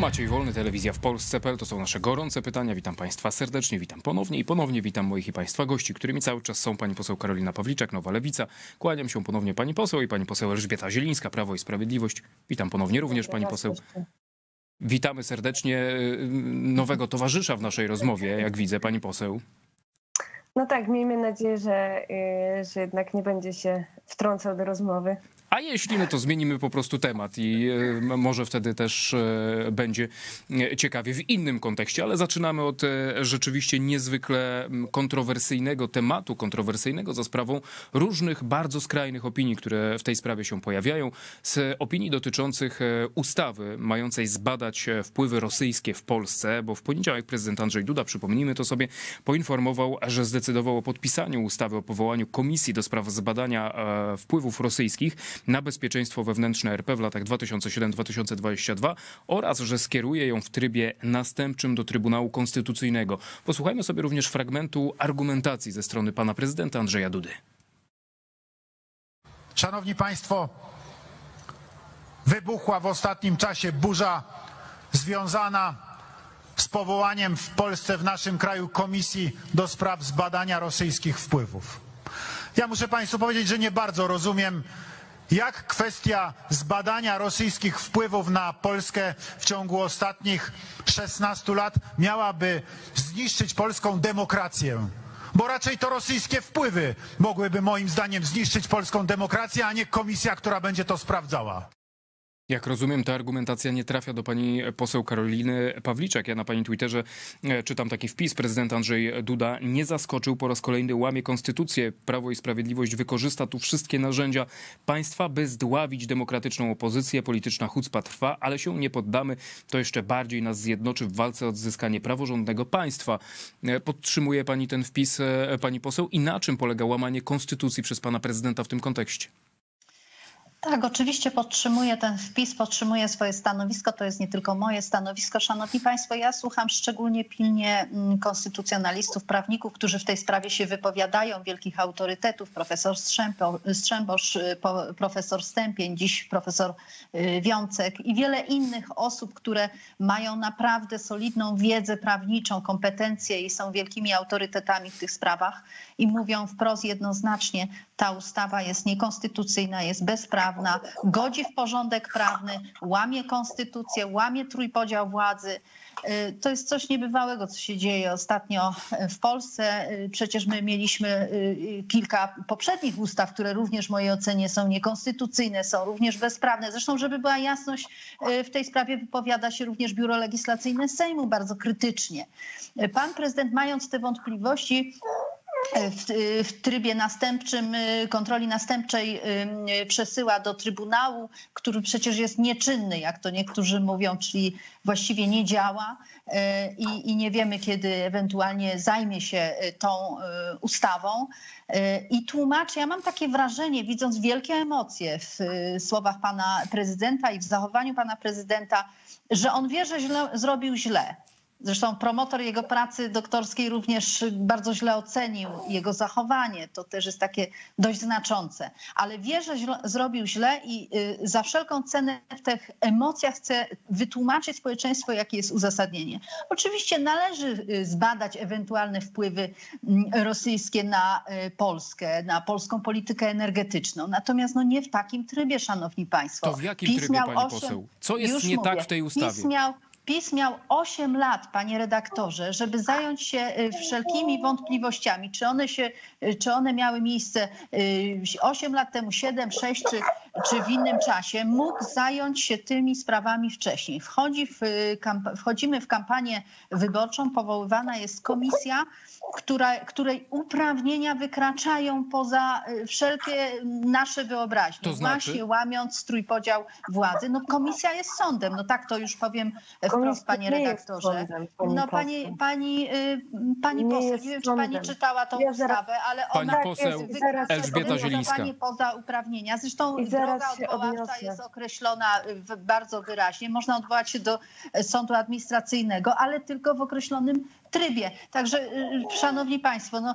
Maciej Wolny, Telewizja w Polsce.pl. To są nasze gorące pytania. Witam Państwa serdecznie, witam ponownie i ponownie witam moich i Państwa gości, którymi cały czas są pani poseł Karolina Pawliczak, Nowa Lewica. Kłaniam się ponownie pani poseł i pani poseł Elżbieta Zielińska, Prawo i Sprawiedliwość. Witam ponownie również pani poseł. Witamy serdecznie y, nowego towarzysza w naszej rozmowie, jak widzę, pani poseł. No tak, miejmy nadzieję, że, y, że jednak nie będzie się wtrącał do rozmowy. A jeśli, no to zmienimy po prostu temat i e, może wtedy też e, będzie e, ciekawie w innym kontekście, ale zaczynamy od rzeczywiście niezwykle kontrowersyjnego tematu, kontrowersyjnego za sprawą różnych bardzo skrajnych opinii, które w tej sprawie się pojawiają, z opinii dotyczących ustawy mającej zbadać wpływy rosyjskie w Polsce, bo w poniedziałek prezydent Andrzej Duda, przypomnijmy to sobie, poinformował, że zdecydował o podpisaniu ustawy o powołaniu komisji do spraw zbadania wpływów rosyjskich na bezpieczeństwo wewnętrzne RP w latach 2007-2022 oraz, że skieruje ją w trybie następczym do Trybunału Konstytucyjnego. Posłuchajmy sobie również fragmentu argumentacji ze strony pana prezydenta Andrzeja Dudy. Szanowni Państwo, wybuchła w ostatnim czasie burza związana z powołaniem w Polsce, w naszym kraju, komisji do spraw zbadania rosyjskich wpływów. Ja muszę Państwu powiedzieć, że nie bardzo rozumiem jak kwestia zbadania rosyjskich wpływów na Polskę w ciągu ostatnich 16 lat miałaby zniszczyć polską demokrację. Bo raczej to rosyjskie wpływy mogłyby moim zdaniem zniszczyć polską demokrację, a nie komisja, która będzie to sprawdzała. Jak rozumiem, ta argumentacja nie trafia do pani poseł Karoliny Pawliczak. Ja na pani Twitterze e, czytam taki wpis. Prezydent Andrzej Duda nie zaskoczył, po raz kolejny łamie konstytucję. Prawo i Sprawiedliwość wykorzysta tu wszystkie narzędzia państwa, by zdławić demokratyczną opozycję. Polityczna chucpa trwa, ale się nie poddamy. To jeszcze bardziej nas zjednoczy w walce o odzyskanie praworządnego państwa. E, podtrzymuje pani ten wpis, e, pani poseł? I na czym polega łamanie konstytucji przez pana prezydenta w tym kontekście? Tak, oczywiście podtrzymuję ten wpis, podtrzymuję swoje stanowisko. To jest nie tylko moje stanowisko. Szanowni Państwo, ja słucham szczególnie pilnie mm, konstytucjonalistów, prawników, którzy w tej sprawie się wypowiadają, wielkich autorytetów, profesor Strzembosz, y, profesor Stępień, dziś profesor y, Wiącek i wiele innych osób, które mają naprawdę solidną wiedzę prawniczą, kompetencje i są wielkimi autorytetami w tych sprawach i mówią wprost jednoznacznie, ta ustawa jest niekonstytucyjna, jest bezprawna, godzi w porządek prawny, łamie konstytucję, łamie trójpodział władzy. Y, to jest coś niebywałego, co się dzieje ostatnio w Polsce. Y, przecież my mieliśmy y, kilka poprzednich ustaw, które również w mojej ocenie są niekonstytucyjne, są również bezprawne. Zresztą, żeby była jasność, w tej sprawie wypowiada się również Biuro Legislacyjne Sejmu bardzo krytycznie. Pan prezydent, mając te wątpliwości, w, w, trybie następczym, y, kontroli następczej y, przesyła do Trybunału, który przecież jest nieczynny, jak to niektórzy mówią, czyli właściwie nie działa y, i, i nie wiemy, kiedy ewentualnie zajmie się tą ustawą. I tłumaczy, ja mam takie wrażenie, widząc wielkie emocje w słowach pana prezydenta i w zachowaniu pana prezydenta, że on wie, że źle, zrobił źle Zresztą promotor jego pracy doktorskiej również bardzo źle ocenił jego zachowanie. To też jest takie dość znaczące. Ale wie, że źle, zrobił źle i y, za wszelką cenę w tych emocjach chce wytłumaczyć społeczeństwu, jakie jest uzasadnienie. Oczywiście należy y, zbadać ewentualne wpływy mm, rosyjskie na y, Polskę, na polską politykę energetyczną. Natomiast no nie w takim trybie, szanowni państwo. To w jakim PiS trybie, pani 8, poseł? Co jest nie mówię, tak w tej ustawie? PiS miał PiS miał 8 lat, panie redaktorze, żeby zająć się y, wszelkimi wątpliwościami, czy one, się, y, czy one miały miejsce 8 y, lat temu, 7, 6 czy, czy w innym czasie, mógł zająć się tymi sprawami wcześniej. Wchodzi w, wchodzimy w kampanię wyborczą, powoływana jest komisja, która, której uprawnienia wykraczają poza wszelkie nasze wyobraźnie, to znaczy? właśnie łamiąc trójpodział władzy. No komisja jest sądem, no tak to już powiem wprost, panie redaktorze. No pani, pani, y, pani poseł, nie wiem, czy pani czytała tą ja ustawę, ale ona pani poseł jest, Elżbieta Zielińska. poza uprawnienia. Zresztą droga odwoławcza jest określona bardzo wyraźnie. Można odwołać się do sądu administracyjnego, ale tylko w określonym trybie. Także, y, szanowni państwo, no,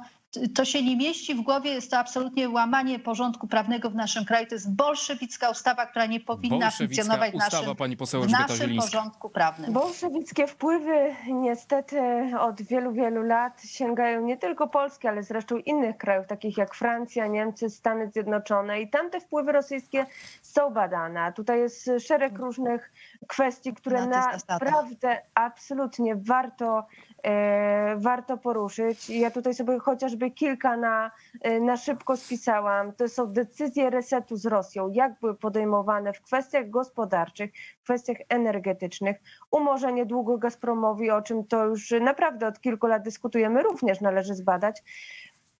to się nie mieści w głowie, jest to absolutnie łamanie porządku prawnego w naszym kraju. To jest bolszewicka ustawa, która nie powinna funkcjonować w ustawa, naszym, pani poseł w naszym porządku prawnym. Bolszewickie wpływy niestety od wielu, wielu lat sięgają nie tylko Polski, ale zresztą innych krajów, takich jak Francja, Niemcy, Stany Zjednoczone i tam te wpływy rosyjskie są badane. Tutaj jest szereg różnych kwestii, które naprawdę absolutnie warto E, warto poruszyć. Ja tutaj sobie chociażby kilka na, e, na szybko spisałam. To są decyzje resetu z Rosją, jak były podejmowane w kwestiach gospodarczych, w kwestiach energetycznych. Umorzenie długu Gazpromowi, o czym to już naprawdę od kilku lat dyskutujemy, również należy zbadać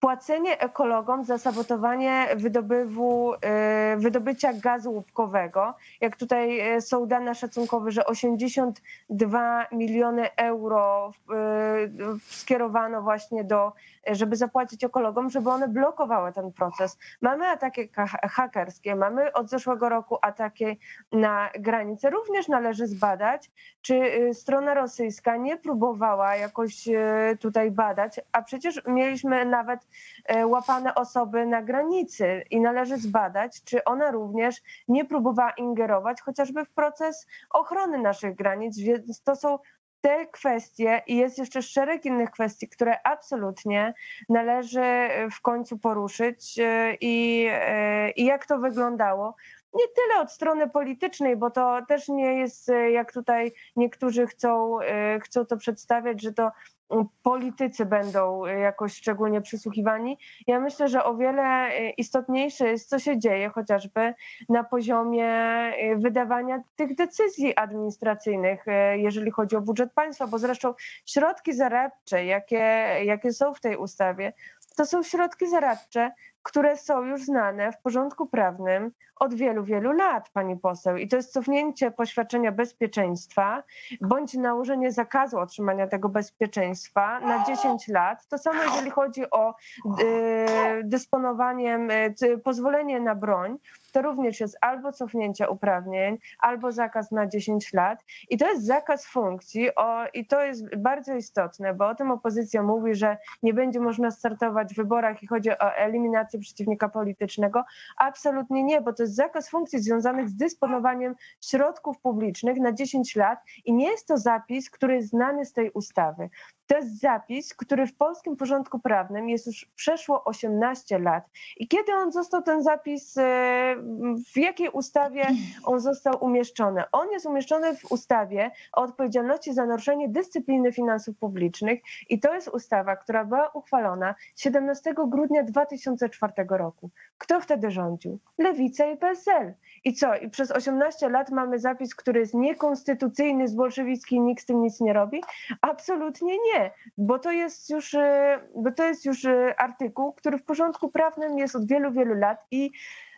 płacenie ekologom za sabotowanie wydobywu, y, wydobycia gazu łupkowego. Jak tutaj y, są dane szacunkowe, że 82 miliony euro y, skierowano właśnie do, żeby zapłacić ekologom, żeby one blokowały ten proces. Mamy ataki hakerskie, mamy od zeszłego roku ataki na granicę. Również należy zbadać, czy strona rosyjska nie próbowała jakoś tutaj badać, a przecież mieliśmy nawet łapane osoby na granicy i należy zbadać, czy ona również nie próbowała ingerować chociażby w proces ochrony naszych granic, więc to są te kwestie i jest jeszcze szereg innych kwestii, które absolutnie należy w końcu poruszyć e, i, e, i jak to wyglądało. Nie tyle od strony politycznej, bo to też nie jest, jak tutaj niektórzy chcą, chcą to przedstawiać, że to politycy będą jakoś szczególnie przysłuchiwani. Ja myślę, że o wiele istotniejsze jest, co się dzieje chociażby na poziomie wydawania tych decyzji administracyjnych, jeżeli chodzi o budżet państwa, bo zresztą środki zaradcze, jakie, jakie są w tej ustawie, to są środki zaradcze, które są już znane w porządku prawnym od wielu, wielu lat, pani poseł. I to jest cofnięcie poświadczenia bezpieczeństwa bądź nałożenie zakazu otrzymania tego bezpieczeństwa na 10 lat. To samo, jeżeli chodzi o y, dysponowanie, y, pozwolenie na broń, to również jest albo cofnięcie uprawnień, albo zakaz na 10 lat. I to jest zakaz funkcji o, i to jest bardzo istotne, bo o tym opozycja mówi, że nie będzie można startować w wyborach i chodzi o eliminację przeciwnika politycznego. Absolutnie nie, bo to jest zakaz funkcji związanych z dysponowaniem środków publicznych na 10 lat i nie jest to zapis, który jest znany z tej ustawy. To jest zapis, który w polskim porządku prawnym jest już przeszło 18 lat. I kiedy on został ten zapis, e, w jakiej ustawie on został umieszczony? On jest umieszczony w ustawie o odpowiedzialności za naruszenie dyscypliny finansów publicznych i to jest ustawa, która była uchwalona 17 grudnia 2004 roku. Kto wtedy rządził? Lewica i PSL. I co? I przez 18 lat mamy zapis, który jest niekonstytucyjny, zbolszewicki, nikt z tym nic nie robi? Absolutnie nie, bo to jest już, e, bo to jest już e, artykuł, który w porządku prawnym jest od wielu, wielu lat i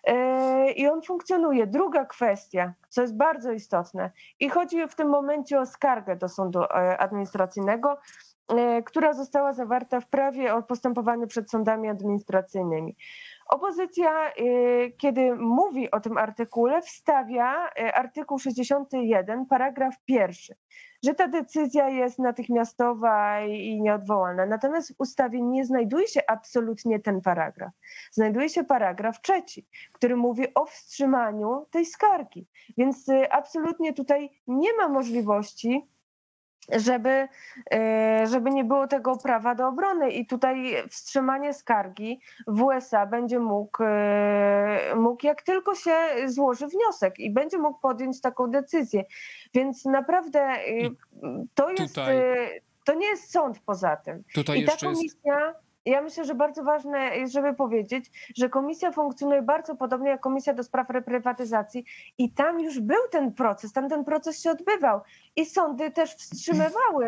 e, i on funkcjonuje. Druga kwestia, co jest bardzo istotne, i chodzi w tym momencie o skargę do sądu administracyjnego, która została zawarta w prawie o postępowaniu przed sądami administracyjnymi. Opozycja, y, kiedy mówi o tym artykule, wstawia y, artykuł 61, paragraf pierwszy, że ta decyzja jest natychmiastowa i nieodwołalna. Natomiast w ustawie nie znajduje się absolutnie ten paragraf. Znajduje się paragraf trzeci, który mówi o wstrzymaniu tej skargi. Więc y, absolutnie tutaj nie ma możliwości żeby, e, żeby nie było tego prawa do obrony. I tutaj wstrzymanie skargi w USA będzie mógł, e, mógł, jak tylko się złoży wniosek i będzie mógł podjąć taką decyzję. Więc naprawdę e, to jest. Tutaj... To nie jest sąd poza tym. I ta komisja. Jest ja myślę, że bardzo ważne jest, żeby powiedzieć, że komisja funkcjonuje bardzo podobnie jak Komisja do Spraw Reprywatyzacji i tam już był ten proces, tam ten proces się odbywał i sądy też wstrzymywały,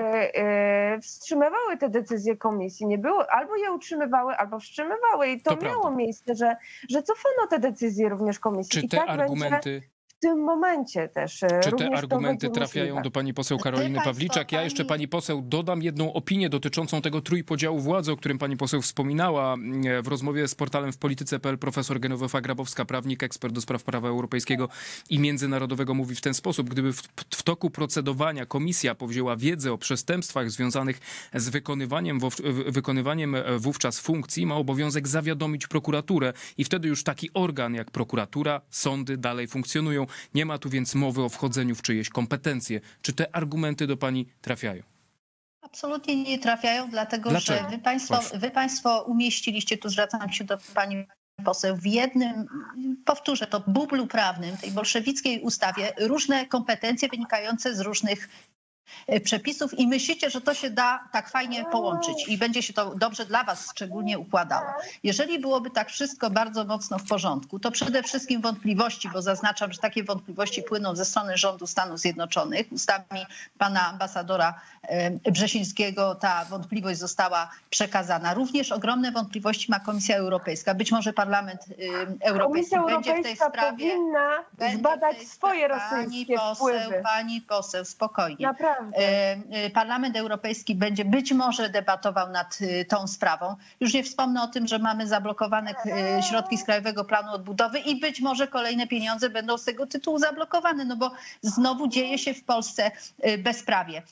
yy, wstrzymywały te decyzje komisji. Nie było, albo je utrzymywały, albo wstrzymywały i to, to miało prawda. miejsce, że, że cofano te decyzje również komisji. Czy te tak argumenty... Będzie tym momencie też. e, Czy te argumenty trafiają możliwe. do pani poseł Karoliny państwo, Pawliczak? Ja jeszcze pani- poseł dodam jedną opinię dotyczącą tego trójpodziału władzy, o którym pani poseł wspominała e, w rozmowie z portalem w polityce.pl. Profesor Genowefa Grabowska, prawnik, ekspert do spraw prawa europejskiego i międzynarodowego mówi w ten sposób. Gdyby w, w toku procedowania komisja powzięła wiedzę o przestępstwach związanych z wykonywaniem, wykonywaniem e, wówczas funkcji, ma obowiązek zawiadomić prokuraturę i wtedy już taki organ jak prokuratura, sądy dalej funkcjonują. Nie ma tu więc mowy o wchodzeniu w czyjeś kompetencje. Czy te argumenty do pani trafiają? Absolutnie nie trafiają, dlatego Dlaczego? że wy państwo, wy państwo umieściliście, tu zwracam się do pani poseł, w jednym, powtórzę to, bublu prawnym, tej bolszewickiej ustawie, różne kompetencje wynikające z różnych przepisów i myślicie, że to się da tak fajnie połączyć i będzie się to dobrze dla was szczególnie układało. Jeżeli byłoby tak wszystko bardzo mocno w porządku, to przede wszystkim wątpliwości, bo zaznaczam, że takie wątpliwości płyną ze strony rządu Stanów Zjednoczonych. Ustami pana ambasadora e, Brzesińskiego ta wątpliwość została przekazana. Również ogromne wątpliwości ma Komisja Europejska. Być może Parlament e, Europejski Komisja będzie w tej Europejska sprawie powinna zbadać swoje spra- pani rosyjskie poseł, wpływy. Pani poseł, spokojnie. Naprawdę. E, e, Parlament Europejski będzie być może debatował nad e, tą sprawą. Już nie wspomnę o tym, że mamy zablokowane środki z Krajowego Planu Odbudowy i być może kolejne pieniądze będą z tego tytułu zablokowane, no bo znowu dzieje się w Polsce bezprawie.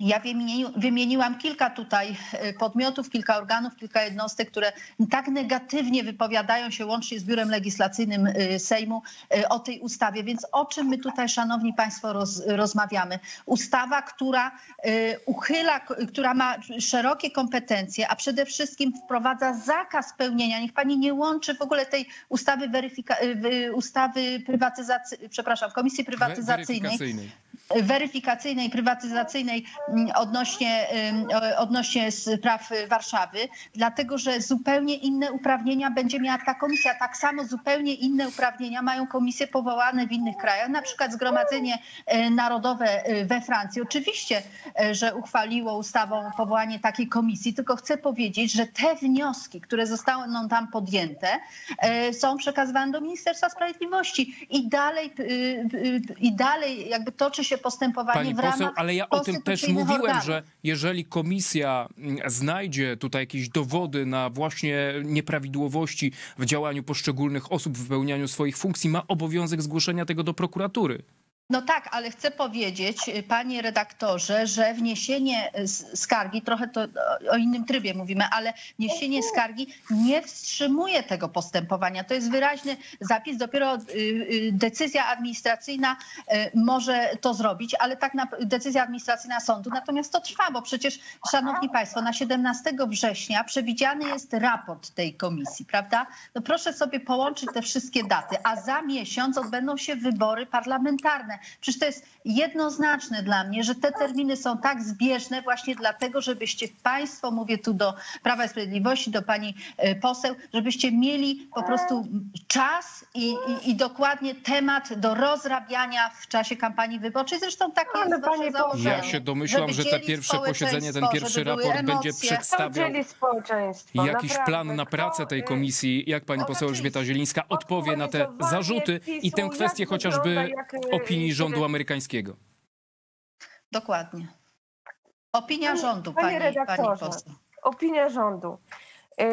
Ja wymieni- wymieniłam kilka tutaj e, podmiotów, kilka organów, kilka jednostek, które tak negatywnie wypowiadają się łącznie z Biurem Legislacyjnym e, Sejmu e, o tej ustawie. Więc o czym my tutaj, szanowni państwo, roz, rozmawiamy? Ustawa, która uchyla, która ma szerokie kompetencje, a przede wszystkim wprowadza zakaz pełnienia. Niech pani nie łączy w ogóle tej ustawy, ustawy prywatyzacyjnej, przepraszam, Komisji Prywatyzacyjnej Weryfikacyjnej. prywatyzacyjnej mm, odnośnie, odnośnie spraw Warszawy, dlatego że zupełnie inne uprawnienia będzie miała ta komisja. Tak samo zupełnie inne uprawnienia mają komisje powołane w innych krajach, na przykład Zgromadzenie y, Narodowe y, we Francji. Oczywiście, y, że uchwaliło ustawą powołanie takiej komisji, tylko chcę powiedzieć, że te wnioski, które zostaną tam podjęte, są przekazywane do Ministerstwa Sprawiedliwości i dalej, y, y, i dalej jakby toczy się postępowanie Pani w poseł, ramach ale ja o tym też mówiłem, organów. że jeżeli komisja mm, znajdzie tutaj jakieś dowody na właśnie nieprawidłowości w działaniu poszczególnych osób w wypełnianiu swoich funkcji, ma obowiązek zgłoszenia tego do prokuratury. No tak, ale chcę powiedzieć, y, panie redaktorze, że wniesienie y, skargi, trochę to o- innym trybie mówimy, ale wniesienie skargi nie wstrzymuje tego postępowania. To jest wyraźny zapis, dopiero y, decyzja administracyjna może to zrobić, ale tak na, decyzja administracyjna sądu, natomiast to trwa, bo przecież, szanowni państwo, na 17 września przewidziany jest raport tej komisji, prawda? No proszę sobie połączyć te wszystkie daty, a za miesiąc odbędą się wybory parlamentarne. Przecież to jest jednoznaczne dla mnie, że te terminy są tak zbieżne właśnie dlatego, żebyście państwo, mówię tu do Prawa i Sprawiedliwości, do pani e, poseł, żebyście mieli po prostu czas i, i, i dokładnie temat do rozrabiania w czasie kampanii wyborczej. Zresztą Ale jest wasze panie założenie. Ja się domyślam, że dzielić pierwsze posiedzenie, ten pierwszy raport będzie przedstawiał jakiś naprawdę. plan na pracę tej Kto, y, komisji. Jak pani poseł Elżbieta Zielińska odpowie na te zarzuty i tę kwestię chociażby y, opinii rządu amerykańskiego? Dokładnie. Opinia Panie- rządu, panie pani, pani redaktorze. poseł. Opinia rządu. Yy,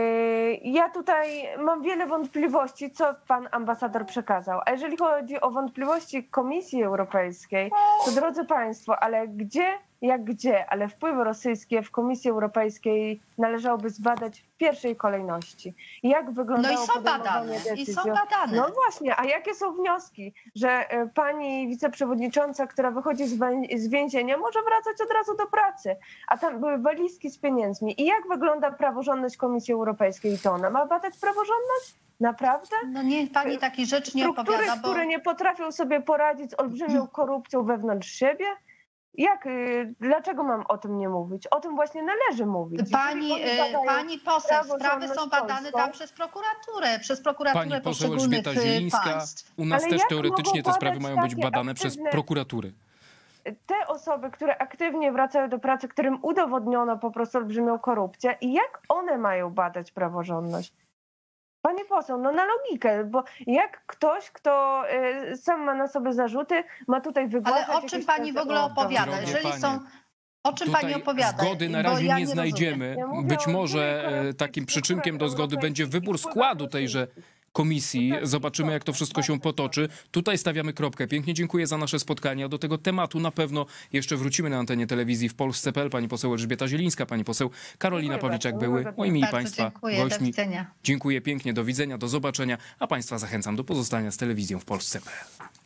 Ja tutaj mam wiele wątpliwości, co pan ambasador przekazał. A jeżeli chodzi o wątpliwości Komisji Europejskiej, to drodzy państwo, ale gdzie, jak gdzie, ale wpływy rosyjskie w Komisji Europejskiej należałoby zbadać w pierwszej kolejności. Jak No wyglądało i są badane, i decyzji? są badane. No właśnie, a jakie są wnioski, że e, pani wiceprzewodnicząca, która wychodzi z więzienia, może wracać od razu do pracy, a tam były walizki z pieniędzmi. I jak wygląda praworządność Komisji Europejskiej? I to ona ma badać praworządność? Naprawdę? No nie, pani taki rzecz nie Struktury, opowiada, bo które nie potrafią sobie poradzić z olbrzymią korupcją wewnątrz siebie? Jak, y, dlaczego mam o tym nie mówić? O tym właśnie należy mówić. pani, badają pani poseł, sprawy są badane polską, tam przez prokuraturę, przez prokuraturę Pani poseł Elżbieta e, Zielińska, państw. u nas Ale też teoretycznie te sprawy mają być badane przez aktywne- prokuratury. te osoby, które aktywnie wracają do pracy, którym udowodniono po prostu olbrzymią korupcję i jak one mają badać praworządność? Pani poseł, no na logikę, bo jak ktoś, kto y, sam ma na sobie zarzuty, ma tutaj wygłaszać... Ale o czym pani w ogóle opowiada? Drogie Jeżeli panie, są. O czym pani Tutaj opowiada? zgody na razie ja nie rozumiem. znajdziemy. Być może e, takim przyczynkiem do zgody będzie wybór składu tejże komisji. Zobaczymy, jak to wszystko się potoczy. Tutaj stawiamy kropkę. Pięknie dziękuję za nasze spotkanie. A Do tego tematu na pewno jeszcze wrócimy na antenie telewizji w Polsce.pl. Pani poseł Elżbieta Zielińska, pani poseł Karolina Dziękuję Pawliczak bardzo. były moimi i państwa dziękuję. Do gośćmi. widzenia. Dziękuję pięknie, do widzenia, do zobaczenia, a państwa zachęcam do pozostania z telewizją w Polsce.pl.